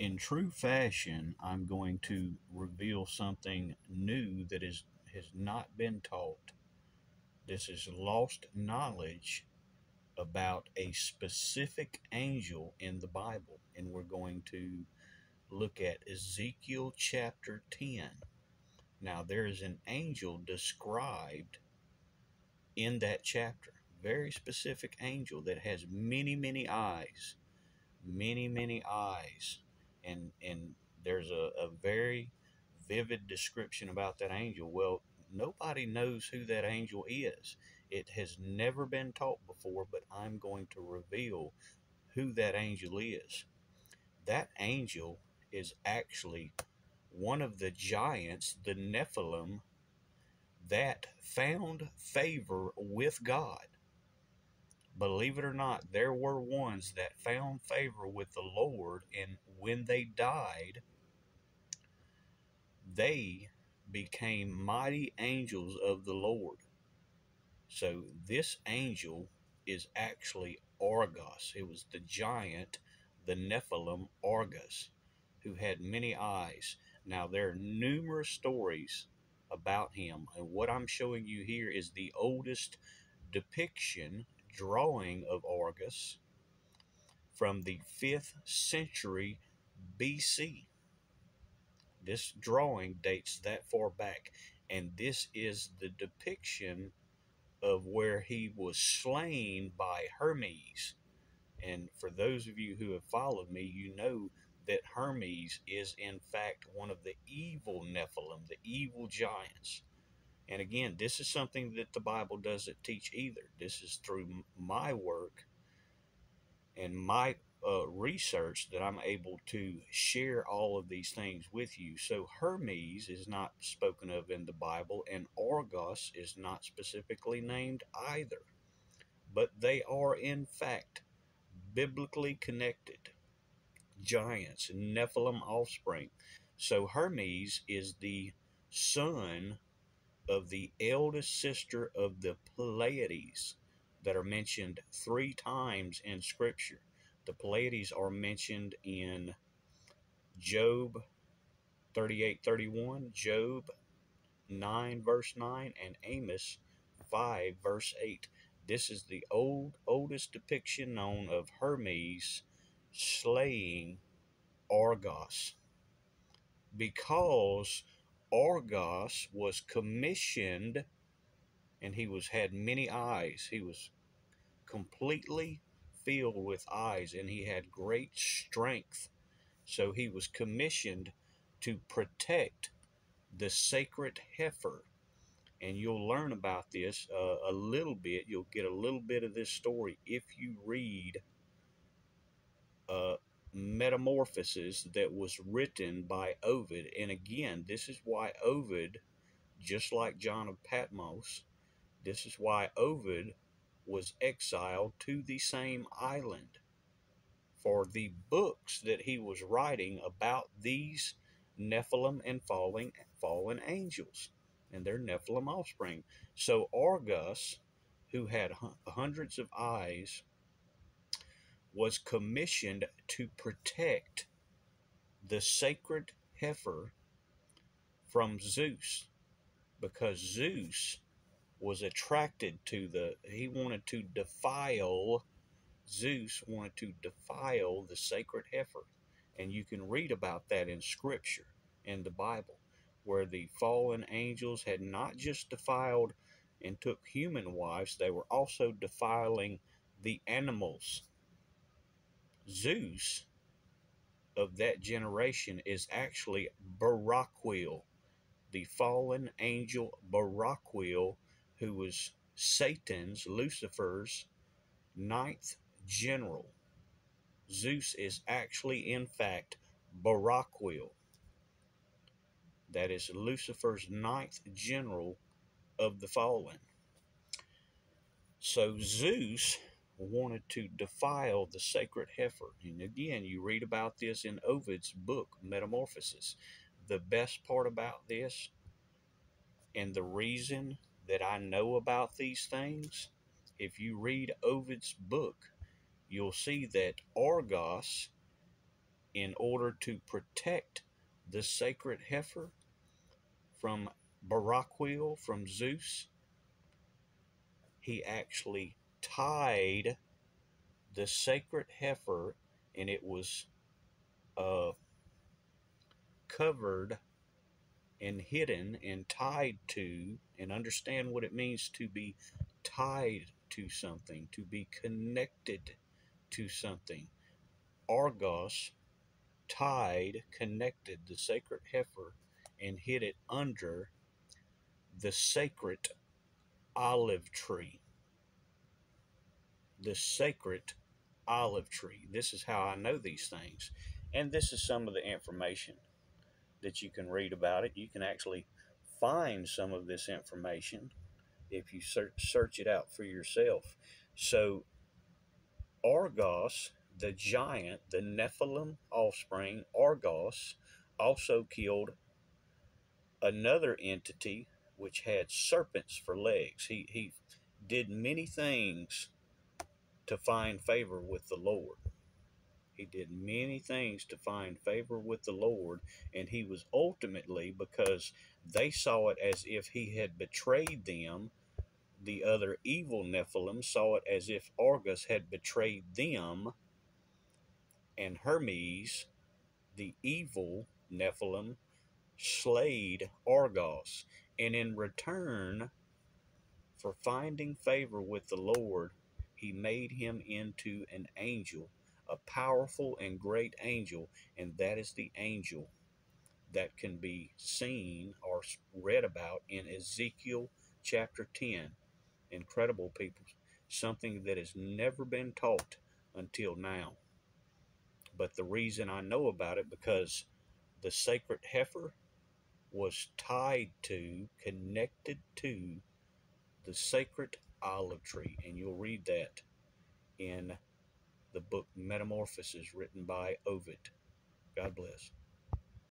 in true fashion, I'm going to reveal something new that is has not been taught. This is lost knowledge about a specific angel in the Bible, and we're going to look at Ezekiel chapter 10. Now, there is an angel described in that chapter, very specific angel that has many, many eyes, many, many eyes, and and there's a, a very vivid description about that angel. Well, nobody knows who that angel is. It has never been taught before, but I'm going to reveal who that angel is. That angel is actually one of the giants, the Nephilim, that found favor with God. Believe it or not, there were ones that found favor with the Lord, and when they died, they became mighty angels of the Lord. So this angel is actually Argos. It was the giant, the Nephilim Argus, who had many eyes. Now there are numerous stories about him, and what I'm showing you here is the oldest depiction, drawing of Argus from the 5th century BC. This drawing dates that far back, and this is the depiction of where he was slain by Hermes. And for those of you who have followed me, you know that Hermes is in fact one of the evil Nephilim, the evil giants. And again, this is something that the Bible doesn't teach either. This is through my work and my uh, research that I'm able to share all of these things with you. So Hermes is not spoken of in the Bible, and Argos is not specifically named either. But they are, in fact, biblically connected giants, Nephilim offspring. So Hermes is the son of the eldest sister of the Pleiades that are mentioned three times in Scripture. The Pleiades are mentioned in Job 38 31, Job 9 verse 9, and Amos 5 verse 8. This is the old oldest depiction known of Hermes slaying Argos because Argos was commissioned and he was had many eyes. He was completely filled with eyes and he had great strength. So he was commissioned to protect the sacred heifer. And you'll learn about this uh, a little bit. You'll get a little bit of this story if you read uh, Metamorphoses that was written by Ovid. And again, this is why Ovid, just like John of Patmos, this is why Ovid was exiled to the same island for the books that he was writing about these Nephilim and falling fallen angels and their Nephilim offspring. So Argus, who had hundreds of eyes, was commissioned to protect the sacred heifer from Zeus because Zeus was attracted to the he wanted to defile Zeus wanted to defile the sacred heifer. And you can read about that in scripture in the Bible where the fallen angels had not just defiled and took human wives they were also defiling the animals Zeus of that generation is actually Baraquil the fallen angel Baraquil who was Satan's, Lucifer's ninth general. Zeus is actually, in fact, Baraquil. That is Lucifer's ninth general of the fallen. So Zeus wanted to defile the sacred heifer. And again, you read about this in Ovid's book, Metamorphoses. The best part about this and the reason that I know about these things, if you read Ovid's book, you'll see that Argos in order to protect the sacred heifer from Baraquil, from Zeus, he actually tied the sacred heifer and it was uh, covered and hidden and tied to and understand what it means to be tied to something, to be connected to something. Argos tied, connected the sacred heifer and hid it under the sacred olive tree. The sacred olive tree. This is how I know these things. And this is some of the information that you can read about it. You can actually find some of this information if you search, it out for yourself. So, Argos, the giant, the Nephilim offspring, Argos, also killed another entity which had serpents for legs. He, he did many things to find favor with the Lord. He did many things to find favor with the Lord, and he was ultimately, because they saw it as if he had betrayed them, the other evil Nephilim saw it as if Argus had betrayed them, and Hermes, the evil Nephilim, slayed Argos. And in return for finding favor with the Lord, he made him into an angel a powerful and great angel, and that is the angel that can be seen or read about in Ezekiel chapter 10. Incredible people, something that has never been taught until now. But the reason I know about it because the sacred heifer was tied to, connected to the sacred olive tree, and you'll read that in the book Metamorphosis, written by Ovid. God bless.